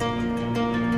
Música